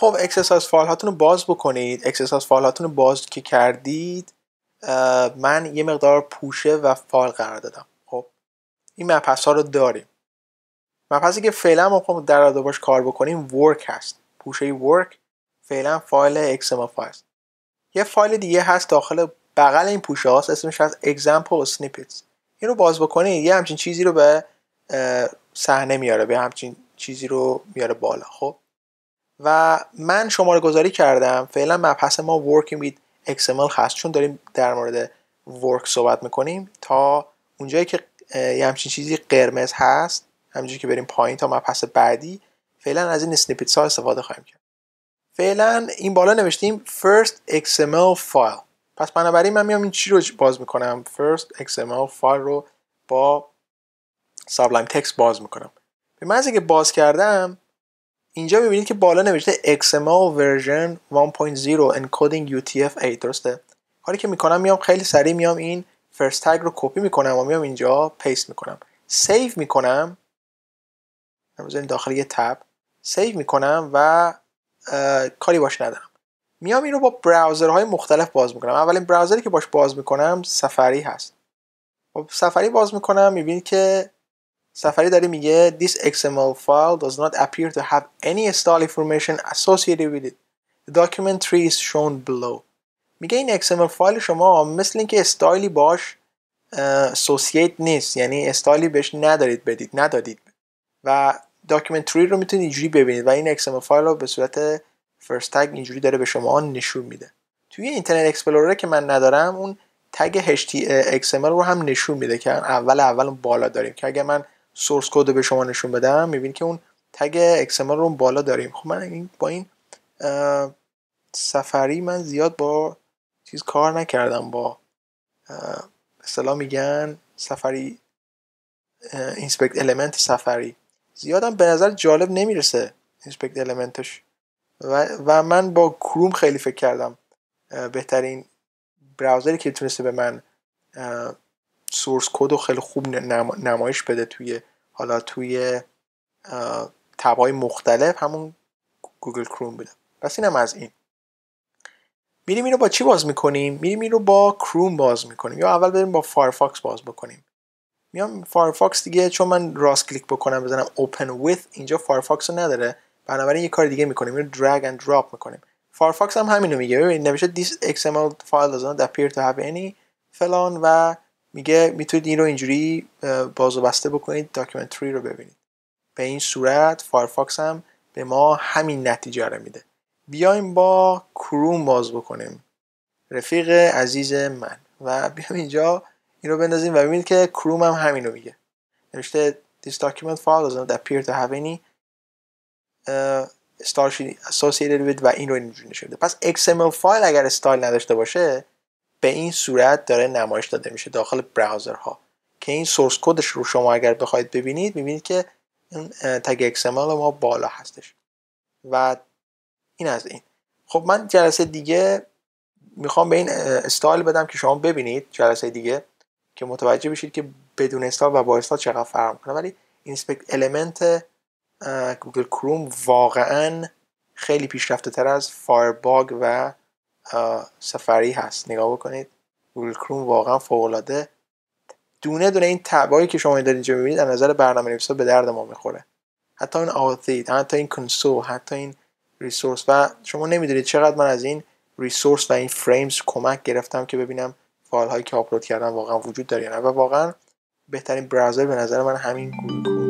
خب exercise file هاتون رو باز بکنید. exercise file هاتون رو باز که کردید من یه مقدار پوشه و فایل قرار دادم. خب این مپس ها رو داریم. مپسی که فعلا ما خب باش کار بکنیم work هست. پوشه work فعلا فایل XML فایل یه فایل دیگه هست داخل بغل این پوشه هاست اسمش هست example snippets. این رو باز بکنید یه همچین چیزی رو به صحنه میاره به همچین چیزی رو میاره بالا. خب و من شماره گذاری کردم. فعلا مبحث ما working with XML هست. چون داریم در مورد ورک صحبت می‌کنیم. تا اونجایی که یه همچین چیزی قرمز هست همینجوری که بریم پایین تا مبحث بعدی فعلا از این سنیپیتس ها استفاده خواهیم کرد. فعلا این بالا نوشتیم first XML file. پس بنابراین من میام این چی رو باز می‌کنم. first XML file رو با Sublime Text باز می‌کنم. به من که باز کردم اینجا می‌بینید که بالا نوشته XML version 1.0 encoding UTF-8 درسته؟ کاری که می‌کنم میام خیلی سریع میام این first tag رو کپی می‌کنم و میام اینجا paste می‌کنم. save می‌کنم. بذاریم داخل یه tab save می‌کنم و کاری باش ندارم. میام این رو با browser های مختلف باز می‌کنم. اولین browser ی که باش باز می‌کنم Safari هست. خب سفری باز می‌کنم می‌بینید که سفری داره میگه this XML file does not appear to have any style information associated with it. The document tree is shown below. میگه این XML فایل شما مثل اینکه استایلی باش associate نیست. یعنی استایلی بهش ندارید بدید ندادید. و document tree رو می‌تونید اینجوری ببینید و این XML فایل رو به صورت first tag اینجوری داره به شما نشون میده. توی Internet Explorer که من ندارم اون tag XML رو هم نشون میده که اول اول بالا داریم. که اگر من source code به شما نشون بدم می‌بینید که اون tag XML رو بالا داریم. خب من این با این Safari من زیاد با چیز کار نکردم با اصطلاح میگن Safari inspect element Safari. زیادم به نظر جالب نمی‌رسه inspect element ش و, و من با کروم خیلی فکر کردم بهترین browser ی که تونسته به من source code رو خیلی خوب نمایش بده توی حالا توی tab های مختلف همون Google Chrome بوده پس اینم از این. میریم این رو با چی باز می‌کنیم؟ میریم این رو با کروم باز می‌کنیم. یا اول بریم با Firefox باز بکنیم. میام Firefox دیگه چون من راست کلیک بکنم بزنم open with اینجا Firefox رو نداره. بنابراین یه کار دیگه می‌کنیم. این رو drag and drop می‌کنیم. Firefox هم همینو میگه. ببینید نوشته this xml file does not appear to have any فلان و میگه می‌تونید این رو اینجوری باز و بسته بکنید document tree رو ببینید. به این صورت Firefox هم به ما همین نتیجه رو میده. بیایم با کروم باز بکنیم. رفیق عزیز من. و بیایم اینجا این رو بندازیم و ببینید که کروم هم همین رو میگه. نوشته this document file does not appear to have any uh, associated with و این رو اینجوری نشده پس XML فایل اگر استایل نداشته باشه به این صورت داره نمایش داده میشه داخل براوزرها. که این سورس کدش رو شما اگر بخواید ببینید می‌بینید که این تگ XML ما بالا هستش. و این از این. خب من جلسه دیگه می‌خوام به این استایل بدم که شما ببینید جلسه دیگه که متوجه بشید که بدون استایل و با استایل چقدر فرق کنه ولی inspect element Google Chrome واقعا خیلی پیشرفته تر از Firebug و Safari هست. نگاه بکنید. Google Chrome واقعا فوق العاده دونه دونه این tab ایی که شما دارید اینجا می‌بینید از نظر برنامه نویسا به درد ما می‌خوره. حتی این audit حتی این کنسول حتی این resource. و شما نمی‌دونید چقدر من از این resource و این frames کمک گرفتم که ببینم فایل هایی که آپلود کردم واقعا وجود داره و واقعا بهترین browser به نظر من همین گوگل